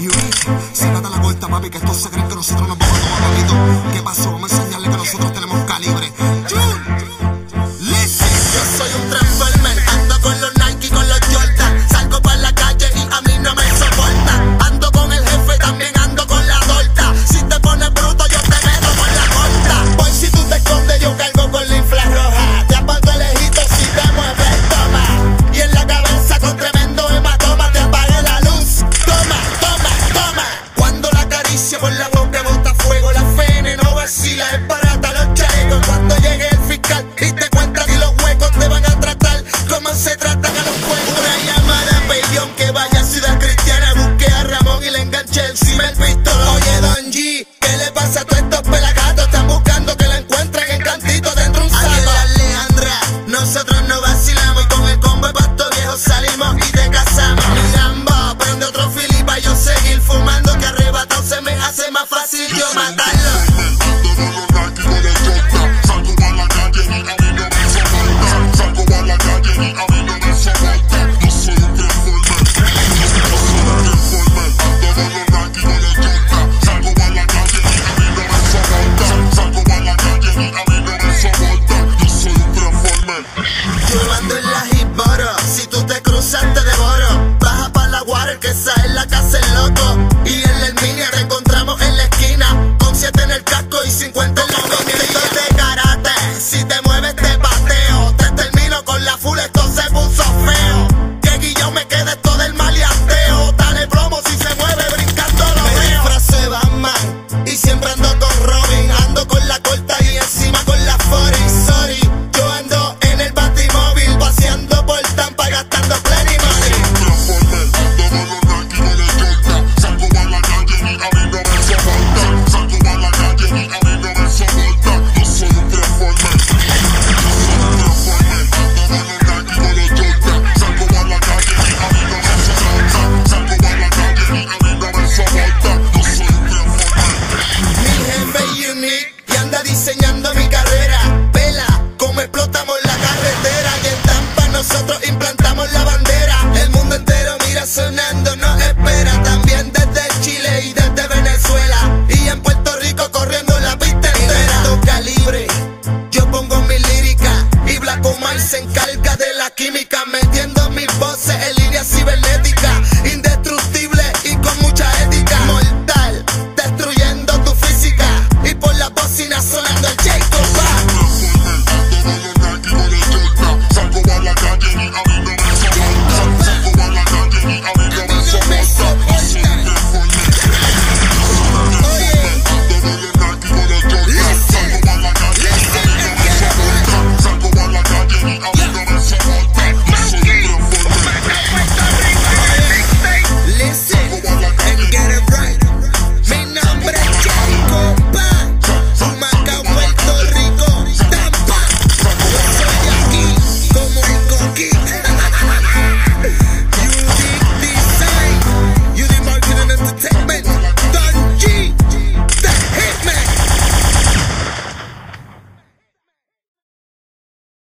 Y Uy, se da la vuelta, papi, que estos se creen que nosotros nos vamos a tomar. ¿Qué pasó? Vamos a enseñarle que nosotros. se trata Good.